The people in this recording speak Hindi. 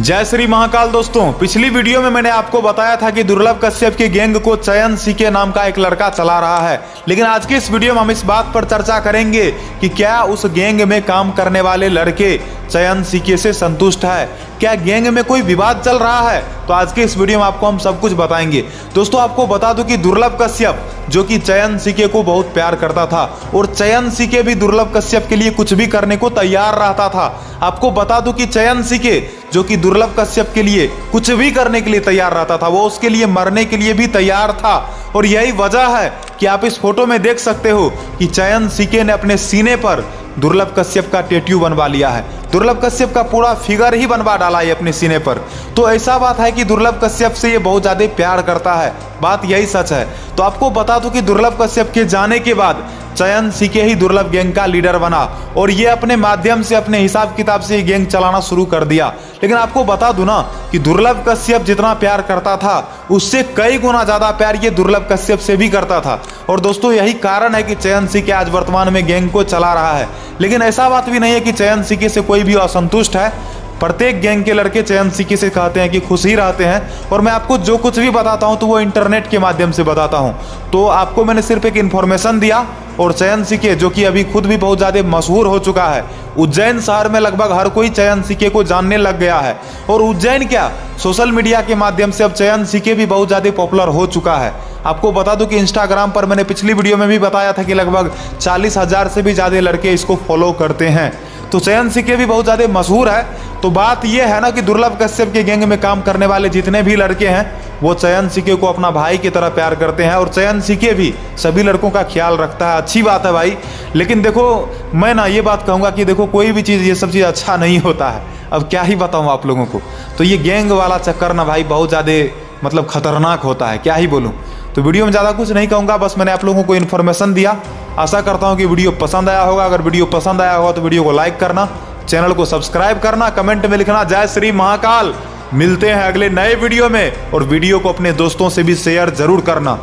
जय श्री महाकाल दोस्तों। पिछली वीडियो में मैंने आपको बताया था कि दुर्लभ कश्यप की गैंग को चयन सीके नाम का एक लड़का चला रहा है। लेकिन आज की इस वीडियो में हम इस बात पर चर्चा करेंगे कि क्या उस गैंग में काम करने वाले लड़के चयन सीके से संतुष्ट है? क्या गैंग में कोई विवाद चल रहा है? तो आज के इस वीडियो में आपको हम सब कुछ बताएँगे। दोस्तों, आपको बता दूँ कि दुर्लभ कश्यप, जो कि चयन सीके को बहुत प्यार करता था, और चयन सीके भी दुर्लभ कश्यप के लिए कुछ भी करने को तैयार रहता था। आपको बता दूँ कि चयन सीके जो कि दुर्लभ कश्यप के लिए कुछ भी करने के लिए तैयार रहता था, वो उसके लिए मरने के लिए भी तैयार था। और यही वजह है कि आप इस फ़ोटो में देख सकते हो कि चयन सीके ने अपने सीने पर दुर्लभ कश्यप का टेट्यू बनवा लिया है। दुर्लभ कश्यप का पूरा फिगर ही बनवा डाला है अपने सीने पर। तो ऐसा बात है कि दुर्लभ कश्यप से ये बहुत ज़्यादा प्यार करता है। बात यही सच है। तो आपको बता दूँ कि दुर्लभ कश्यप के जाने के बाद चयन सीके ही दुर्लभ गैंग का लीडर बना और ये अपने माध्यम से अपने हिसाब किताब से ये गैंग चलाना शुरू कर दिया। लेकिन आपको बता दूँ ना कि दुर्लभ कश्यप जितना प्यार करता था, उससे कई गुना ज़्यादा प्यार ये दुर्लभ कश्यप से भी करता था। और दोस्तों, यही कारण है कि चयन सीके आज वर्तमान में गैंग को चला रहा है। लेकिन ऐसा बात भी नहीं है कि चयन सिक्के से कोई भी असंतुष्ट है। प्रत्येक गैंग के लड़के चयन सिक्के से कहते हैं कि खुश ही रहते हैं। और मैं आपको जो कुछ भी बताता हूँ तो वो इंटरनेट के माध्यम से बताता हूँ। तो आपको मैंने सिर्फ़ एक इन्फॉर्मेशन दिया और चयन सिक्के जो कि अभी खुद भी बहुत ज़्यादा मशहूर हो चुका है। उज्जैन शहर में लगभग हर कोई चयन सिक्के को जानने लग गया है। और उज्जैन क्या? सोशल मीडिया के माध्यम से अब चयन सिक्के भी बहुत ज़्यादा पॉपुलर हो चुका है। आपको बता दूँ कि इंस्टाग्राम पर मैंने पिछली वीडियो में भी बताया था कि लगभग चालीस हज़ार से भी ज़्यादा लड़के इसको फॉलो करते हैं। तो चयन सिक्के भी बहुत ज़्यादा मशहूर है। तो बात यह है ना कि दुर्लभ कश्यप के गैंग में काम करने वाले जितने भी लड़के हैं, वो चयन सिक्के को अपना भाई की तरह प्यार करते हैं और चयन सिक्के भी सभी लड़कों का ख्याल रखता है। अच्छी बात है भाई। लेकिन देखो, मैं ना ये बात कहूँगा कि देखो, कोई भी चीज़ ये सब चीज़ अच्छा नहीं होता है। अब क्या ही बताऊँ आप लोगों को। तो ये गैंग वाला चक्कर ना भाई बहुत ज़्यादा मतलब खतरनाक होता है। क्या ही बोलूँ? तो वीडियो में ज़्यादा कुछ नहीं कहूँगा, बस मैंने आप लोगों को इन्फॉर्मेशन दिया। आशा करता हूँ कि वीडियो पसंद आया होगा। अगर वीडियो पसंद आया होगा तो वीडियो को लाइक करना, चैनल को सब्सक्राइब करना कमेंट में लिखना, जय श्री महाकाल। मिलते हैं अगले नए वीडियो में, और वीडियो को अपने दोस्तों से भी शेयर ज़रूर करना।